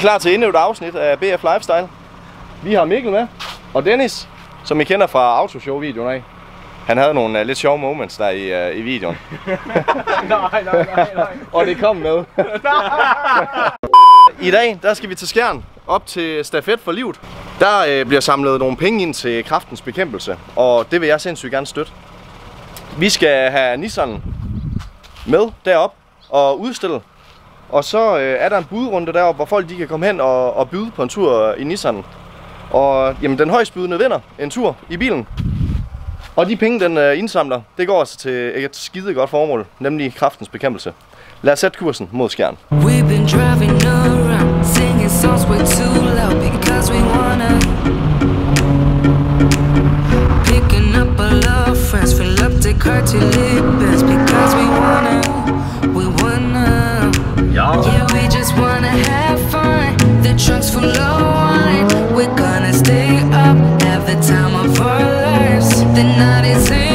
Klar til endnu et afsnit af BF Lifestyle. Vi har Mikkel med, og Dennis, som I kender fra Autoshow-videoen af. Han havde nogle uh, lidt sjove moments der i, uh, i videoen. nej, nej, nej, nej. og det kom med. I dag, der skal vi til Skjern, op til Stafet for Livet. Der øh, bliver samlet nogle penge ind til kraftens bekæmpelse, og det vil jeg sindssygt gerne støtte. Vi skal have Nissan med derop og udstille. Og så øh, er der en budrunde deroppe, hvor folk de kan komme hen og, og byde på en tur i Nissan. Og jamen, den højst bydende vinder en tur i bilen. Og de penge, den øh, indsamler, det går altså til et skide godt formål, nemlig kraftens bekæmpelse. Lad os sætte kursen mod Skjern. We've been driving around, the time of our lives. The night is young,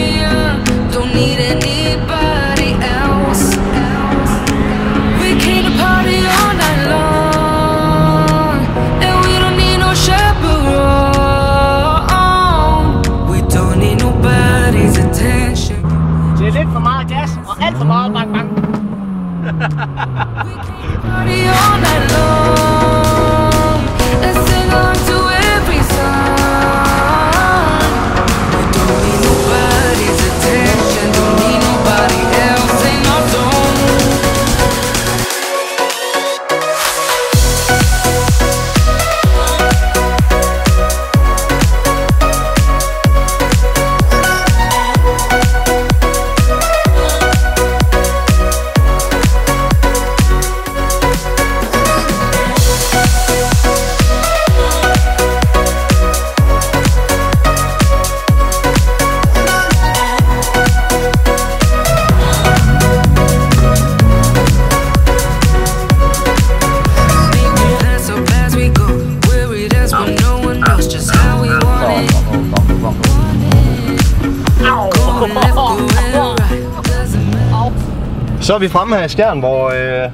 Så er vi fremme her i Skjern, hvor, øh,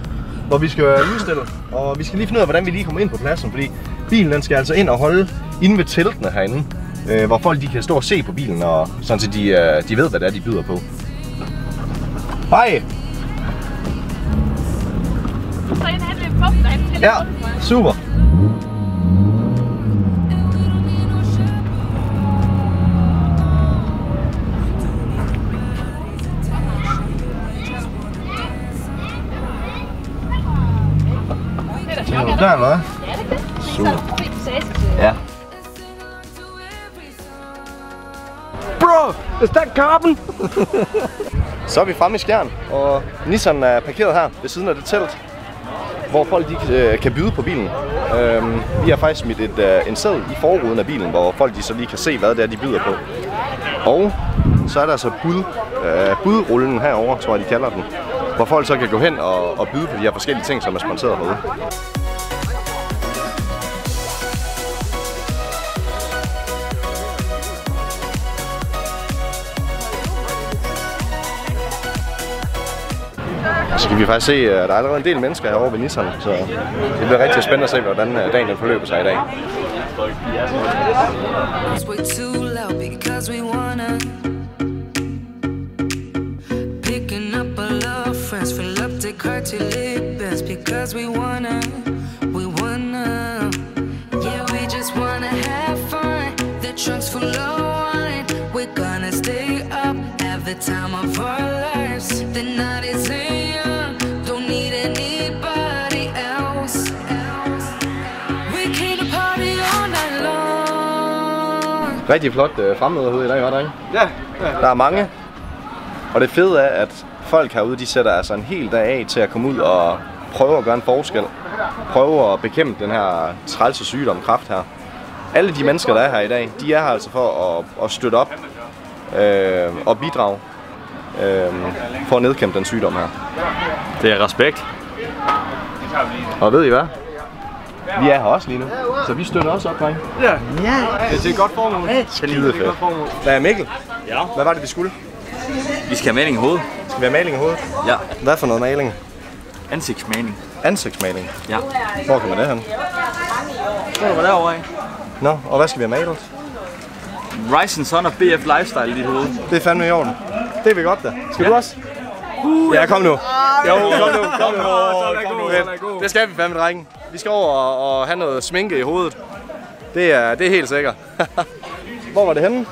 hvor vi skal udstille. Og vi skal lige finde ud af, hvordan vi lige kommer ind på pladsen, fordi bilen den skal altså ind og holde inde ved teltene herinde. Øh, hvor folk de kan stå og se på bilen, og sådan så de, øh, de ved, hvad det er, de byder på. Hej! Så ind han løb på, derhen til Ja, super. Det er Ja, sjovt, der eller hvad? Ja, det kan. Super. Så. Ja. Bro, is that carbon? Så er vi fremme i Skjern, og Nissan er parkeret her ved siden af det telt, hvor folk de, øh, kan byde på bilen. Øhm, vi har faktisk smidt et, øh, en sæd i forruden af bilen, hvor folk de så lige kan se, hvad det er, de byder på. Og så er der altså bud, øh, budrullen herover, tror jeg, de kalder den, hvor folk så kan gå hen og, og byde på de her forskellige ting, som er sponsoreret herude. Så kan vi faktisk se, at der er allerede en del mennesker herovre ved Nissan, så det bliver rigtig spændende at se, hvordan øh, dagen den forløber sig i dag. It's way too loud because we wanna. Picking up our love friends, fill up the car till it bends because we wanna. We wanna. Yeah, we just wanna have fun. The trunk's full of wine. We're gonna stay up, have the time of our lives. The night Rigtig flot øh, fremmøde herude i dag, var der ikke? Ja, ja. Der er mange. Og det fede er, at folk herude, de sætter altså en hel dag af til at komme ud og prøve at gøre en forskel. Prøve at bekæmpe den her trælse sygdom, kraft her. Alle de mennesker, der er her i dag, de er her altså for at, at støtte op øh, og bidrage øh, for at nedkæmpe den sygdom her. Det er respekt. Og ved I hvad? Vi er her også lige nu, så vi støtter også op, drenge. Ja. ja. Det er til et godt formål. Skide fedt. Hvad er Mikkel? Ja. Hvad var det, vi skulle? Vi skal have maling i hovedet. Skal vi have maling i hovedet? Ja. Hvad for noget maling? Ansigtsmaling. Ansigtsmaling. Ja. Hvor kommer det hen? Du, var derovre af? Nå, og hvad skal vi have malet? Ryzen Son og BF Lifestyle i dit hoved. Det er fandme i orden. Det er vi godt da. Skal du også? Ja, kom nu. Jo, kom nu, kom nu. Kom nu. Fedt. Det skal vi fandme, drengen. Vi skal over og, og have noget sminke i hovedet. Det er, det er helt sikkert. Hvor var det henne? Det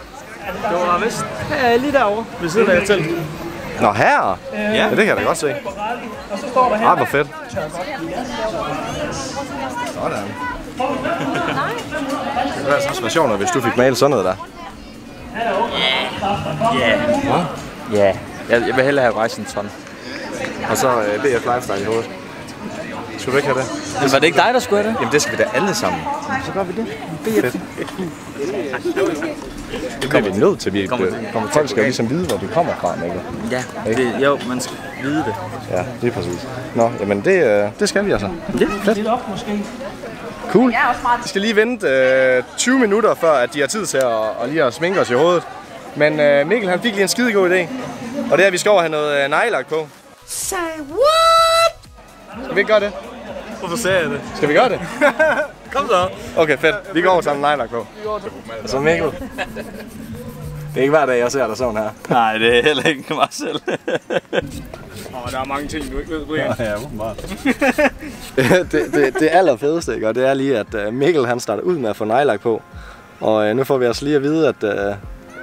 var vist ja, lige derovre ved siden af teltet. Nå, her? Ja. Ja, det kan jeg da godt se. Ej, hvor fedt. Sådan. Det kunne altså også være sjovt, hvis du fik malet sådan noget der. Ja. Ja. Jeg, jeg vil hellere have Ryzen Son. Og så øh, BF Lifestyle i hovedet. Skulle du ikke have det? Men var det ikke dig, der skulle have det? Jamen, det skal vi da alle sammen. Så gør vi det. Fedt. Det bliver vi nødt til. Vi Kommer kommer Folk skal jo ligesom vide, hvor vi kommer fra, Mikkel. Ja, det, jo, man skal vide det. Ja, det er præcis. Nå, jamen det, øh, det skal vi altså. Ja, fedt. Cool. Vi skal lige vente øh, 20 minutter, før at de har tid til at, at lige at sminke os i hovedet. Men øh, Mikkel han fik lige en skide god idé. Og det er, at vi skal over have noget øh, neglelak på. Say what? Skal vi ikke gøre det? Hvorfor sagde jeg det? Skal vi gøre det? Kom så. Okay, fedt. Vi går over og tager en neglelak på. Og så Mikkel. Det er ikke hver dag, jeg ser dig sådan her. Nej, det er heller ikke mig selv. Og der er mange ting, du ikke ved, Brian. Ja, åbenbart. det, det, det allerfedeste, ikke? Og det er lige, at øh, Mikkel han starter ud med at få nejlak på. Og øh, nu får vi altså lige at vide, at øh,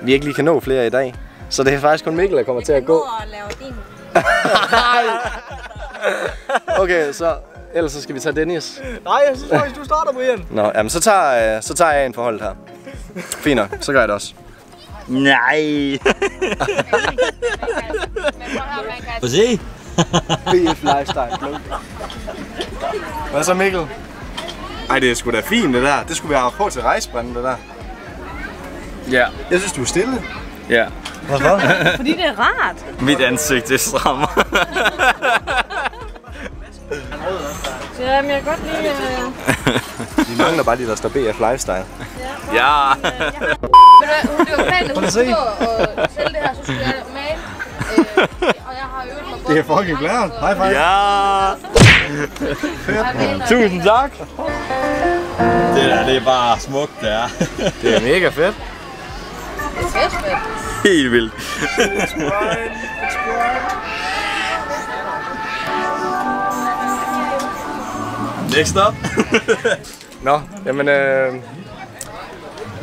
vi ikke lige kan nå flere i dag. Så det er faktisk kun Mikkel, der kommer til at gå. og lave din. Okay, så ellers så skal vi tage Dennis. Nej, jeg synes faktisk, du starter, Brian. Nå, jamen så tager, øh, så tager jeg en forholdet her. Fint nok, så gør jeg det også. Nej. Få se. BF Lifestyle. Hvad så Mikkel? Ej, det er sgu da fint det der. Det skulle vi have på til rejsbranden, det der. Ja. Jeg synes, du er stille. Ja. Hvorfor? Fordi det er rart. Mit ansigt, det strammer. Ja, men jeg kan godt lide... Øh... Vi mangler bare lige, der står BF Lifestyle. ja. Det var planen, at hun skulle gå og sælge det her, så skulle jeg male. Øh, og jeg har øvet mig Det er fucking klart. High five. Ja. Tusind tak. Det der, det er bare smukt, det er. Det er mega fedt. Fedt, fedt. Helt vildt. Next up. Nå, jamen øh,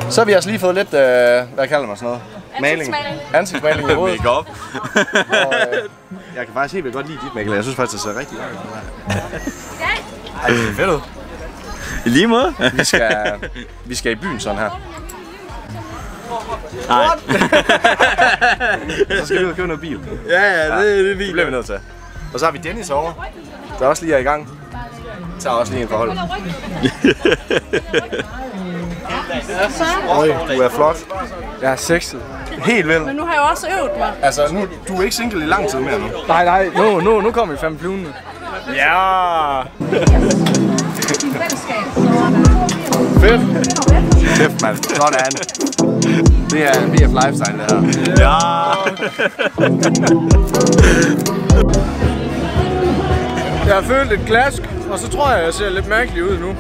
så har vi altså lige fået lidt, øh, hvad kalder man sådan noget? Maling. Ansigtsmaling. Ansigtsmaling i hovedet. Make up. Og, øh, jeg kan faktisk helt vildt godt lide dit, Mikkel. Jeg synes faktisk, det ser rigtig godt ud. Ej, det er fedt ud. I lige måde. Vi skal, vi skal i byen sådan her. Nej. Så skal vi ud og købe noget bil. Ja, ja, det, det er Det vildt. bliver vi nødt til. Og så har vi Dennis over, der også lige er i gang. Tager også lige en forhold. Øj, du er flot. Jeg er sexet. Helt vildt. Men nu har jeg også øvet mig. Altså, nu, du er ikke single i lang tid mere nu. Nej, nej, nu, nu, nu kommer vi fandme flyvende. Ja! Fedt. Fedt, mand. Sådan. Det er en BF Lifestyle, det her. Ja. Jeg har følt et glask, og så tror jeg, jeg ser lidt mærkelig ud nu.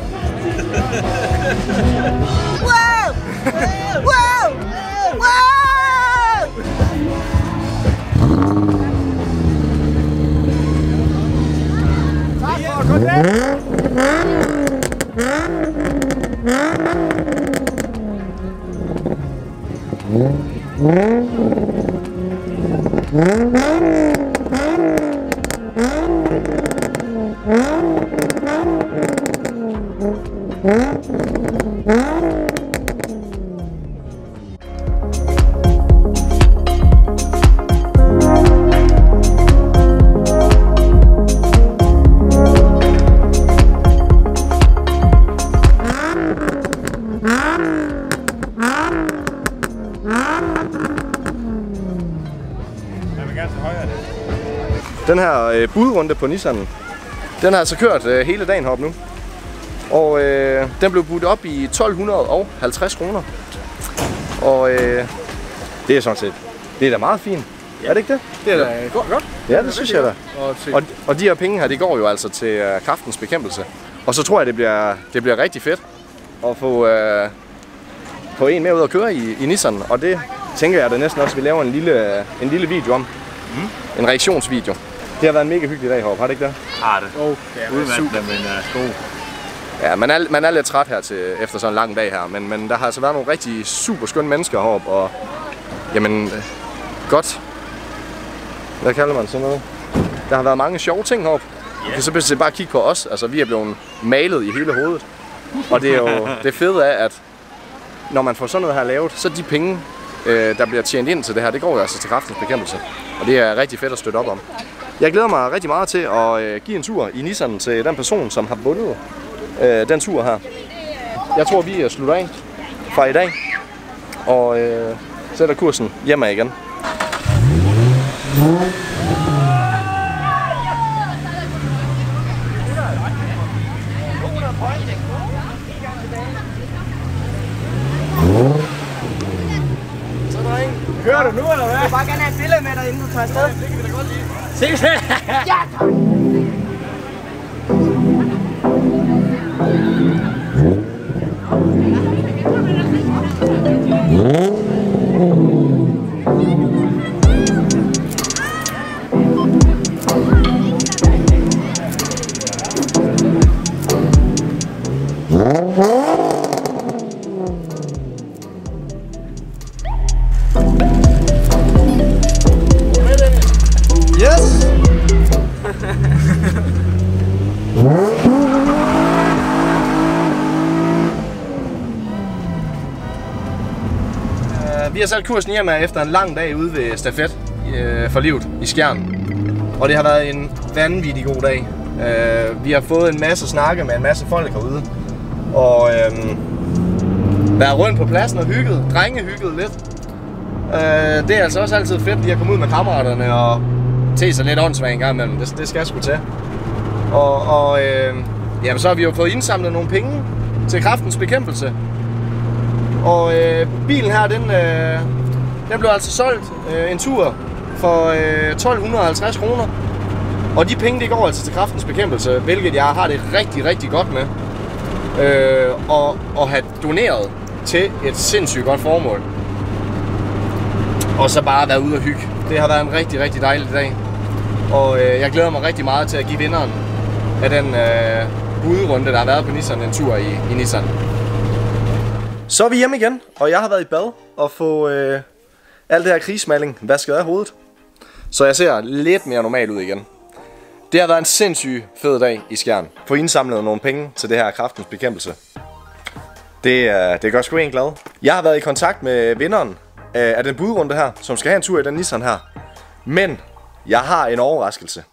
Den her øh, budrunde på Nissan, den har altså kørt øh, hele dagen heroppe nu. Og øh, den blev budt op i 1250 kroner. Og øh, det er sådan set, det er da meget fint. Ja. Er det ikke det? Det er da godt. godt. Ja, det synes jeg da. Og Og, og de her penge her, de går jo altså til øh, kraftens bekæmpelse. Og så tror jeg, det bliver, det bliver rigtig fedt at få, øh, få en mere ud at køre i, i Nissan. Og det tænker jeg da næsten også, at vi laver en lille, øh, en lille video om. Mm. En reaktionsvideo. Det har været en mega hyggelig dag heroppe, har det ikke det? Har det. oh, ja, Udvandt super. men uh, god. Ja, man er, man er lidt træt her til, efter sådan en lang dag her, men, men der har altså været nogle rigtig super skønne mennesker heroppe, og jamen, øh, godt. Hvad kalder man sådan noget? Der har været mange sjove ting heroppe. Yeah. Det er så bare kigge på os, altså vi er blevet malet i hele hovedet. Og det er jo det fede af, at når man får sådan noget her lavet, så de penge, øh, der bliver tjent ind til det her, det går jo altså til kraftens bekæmpelse. Og det er rigtig fedt at støtte op om. Jeg glæder mig rigtig meget til at øh, give en tur i Nissan til den person, som har vundet øh, den tur her. Jeg tror, vi slutter af fra i dag og øh, sætter kursen hjemme igen. Kører du nu, eller hvad? bare gerne have et billede med dig, inden du tager afsted. Ses her. Yes! Vi har sat kursen hjem efter en lang dag ude ved Stafet øh, for livet i Skjern. Og det har været en vanvittig god dag. Øh, Vi har fået en masse snakke med en masse folk herude. Og øh, været rundt på pladsen og hygget. Drenge hygget lidt. Øh, det er altså også altid fedt lige at komme ud med kammeraterne og te sig lidt åndssvagt en gang imellem. Det, det skal jeg sgu til. Og, og øh, jamen, så har vi jo fået indsamlet nogle penge til kraftens bekæmpelse. Og øh, bilen her, den, øh, den blev altså solgt øh, en tur for øh, 1250 kroner. Og de penge, det går altså til kraftens bekæmpelse, hvilket jeg har det rigtig, rigtig godt med. Øh, og, og have doneret til et sindssygt godt formål. Og så bare være ude og hygge. Det har været en rigtig, rigtig dejlig dag. Og øh, jeg glæder mig rigtig meget til at give vinderen af den øh, budrunde, der har været på Nissan, en tur i, i Nissan. Så er vi hjemme igen, og jeg har været i bad og få øh, alt det her krigsmaling vasket af hovedet. Så jeg ser lidt mere normal ud igen. Det har været en sindssyg fed dag i Skjern. Få indsamlet nogle penge til det her kraftens bekæmpelse. Det, øh, det gør sgu en glad. Jeg har været i kontakt med vinderen øh, af den budrunde her, som skal have en tur i den Nissan her. Men jeg har en overraskelse.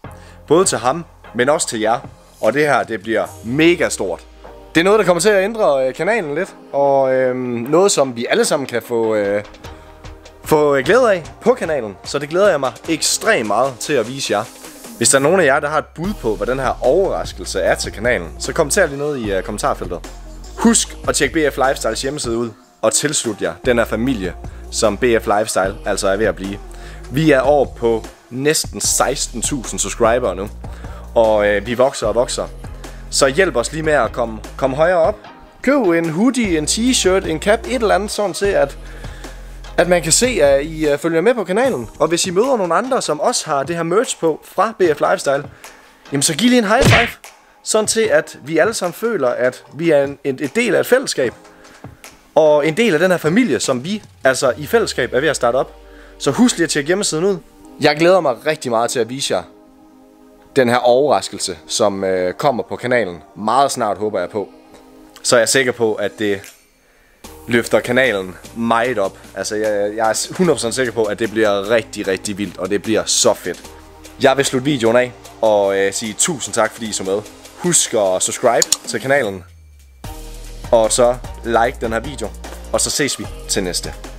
Både til ham, men også til jer. Og det her, det bliver mega stort. Det er noget, der kommer til at ændre øh, kanalen lidt. Og øh, noget, som vi alle sammen kan få, øh, få øh, glæde af på kanalen. Så det glæder jeg mig ekstremt meget til at vise jer. Hvis der er nogen af jer, der har et bud på, hvad den her overraskelse er til kanalen, så kommenter lige ned i øh, kommentarfeltet. Husk at tjekke BF Lifestyles hjemmeside ud og tilslut jer den her familie, som BF Lifestyle altså er ved at blive. Vi er over på næsten 16.000 subscribere nu, og øh, vi vokser og vokser. Så hjælp os lige med at komme, komme højere op. Køb en hoodie, en t-shirt, en cap, et eller andet sådan til, at, at man kan se, at I øh, følger med på kanalen. Og hvis I møder nogle andre, som også har det her merch på fra BF Lifestyle, jamen så giv lige en high five. Sådan til, at vi alle sammen føler, at vi er en, en, en del af et fællesskab. Og en del af den her familie, som vi altså i fællesskab er ved at starte op. Så husk lige at tjekke hjemmesiden ud. Jeg glæder mig rigtig meget til at vise jer den her overraskelse, som øh, kommer på kanalen. Meget snart håber jeg på. Så er jeg sikker på, at det løfter kanalen meget op. Altså, jeg, jeg er 100% sikker på, at det bliver rigtig, rigtig vildt, og det bliver så fedt. Jeg vil slutte videoen af og øh, sige tusind tak, fordi I så med. Husk at subscribe til kanalen, og så like den her video, og så ses vi til næste.